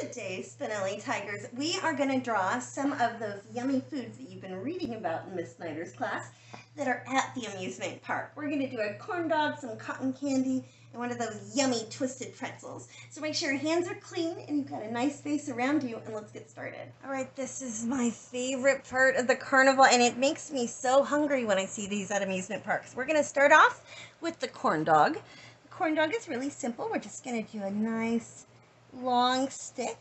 Today, Spinelli Tigers, we are going to draw some of those yummy foods that you've been reading about in Miss Snyder's class that are at the amusement park. We're going to do a corn dog, some cotton candy, and one of those yummy twisted pretzels. So make sure your hands are clean and you've got a nice space around you, and let's get started. All right, this is my favorite part of the carnival, and it makes me so hungry when I see these at amusement parks. We're going to start off with the corn dog. The corn dog is really simple. We're just going to do a nice long stick.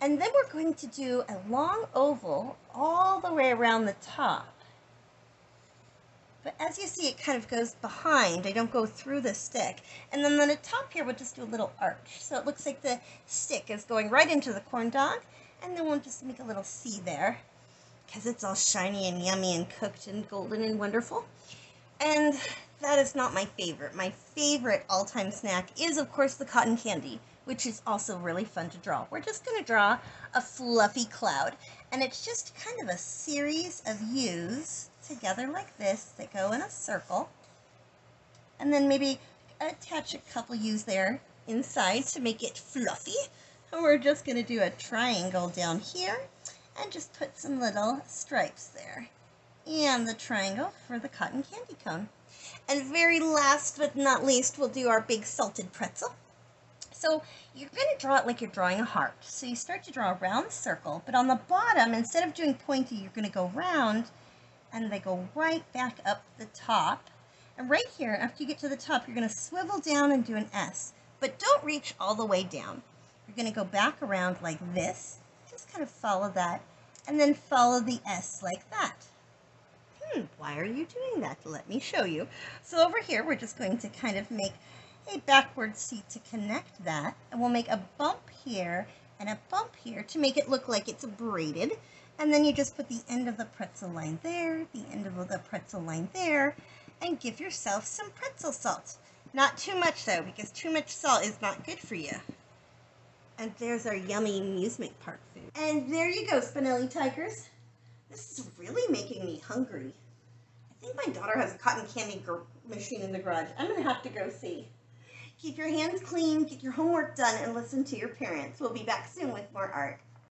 And then we're going to do a long oval all the way around the top. But as you see, it kind of goes behind. I don't go through the stick. And then on the top here, we'll just do a little arch. So it looks like the stick is going right into the corn dog. And then we'll just make a little C there because it's all shiny and yummy and cooked and golden and wonderful. And that is not my favorite. My favorite all-time snack is, of course, the cotton candy which is also really fun to draw. We're just going to draw a fluffy cloud, and it's just kind of a series of U's together like this that go in a circle, and then maybe attach a couple U's there inside to make it fluffy. And we're just going to do a triangle down here and just put some little stripes there. And the triangle for the cotton candy cone. And very last but not least, we'll do our big salted pretzel. So you're going to draw it like you're drawing a heart. So you start to draw a round circle, but on the bottom, instead of doing pointy, you're going to go round, and they go right back up the top. And right here, after you get to the top, you're going to swivel down and do an S. But don't reach all the way down. You're going to go back around like this. Just kind of follow that. And then follow the S like that. Hmm, why are you doing that? Let me show you. So over here, we're just going to kind of make a backward seat to connect that. And we'll make a bump here and a bump here to make it look like it's braided. And then you just put the end of the pretzel line there, the end of the pretzel line there, and give yourself some pretzel salt. Not too much though, because too much salt is not good for you. And there's our yummy amusement park food. And there you go, Spinelli Tigers. This is really making me hungry. My daughter has a cotton candy machine in the garage. I'm going to have to go see. Keep your hands clean, get your homework done, and listen to your parents. We'll be back soon with more art.